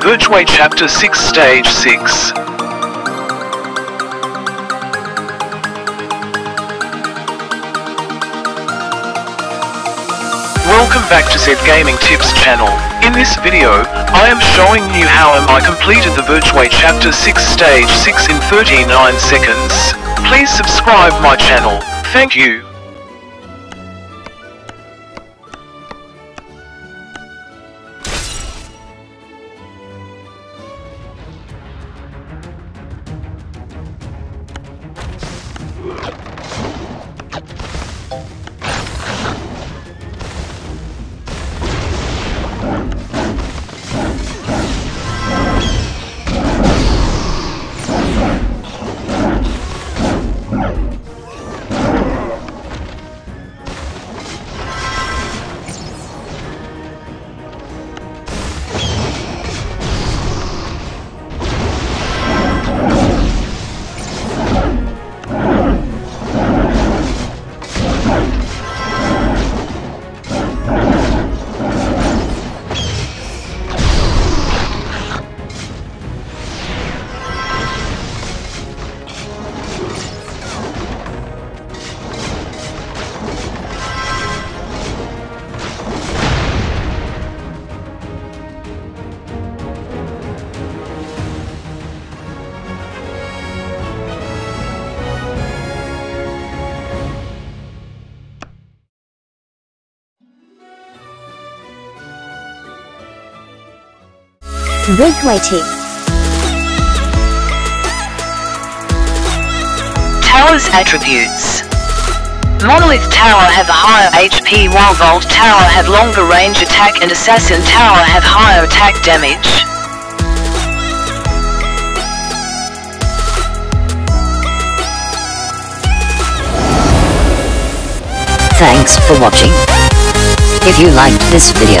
Vergeway Chapter 6 Stage 6 Welcome back to Zed Gaming Tips channel. In this video, I am showing you how am I completed the Vergeway Chapter 6 Stage 6 in 39 seconds. Please subscribe my channel. Thank you. Team. Tower's attributes. Monolith Tower have a higher HP while Vault Tower have longer range attack and Assassin Tower have higher attack damage. Thanks for watching. If you liked this video,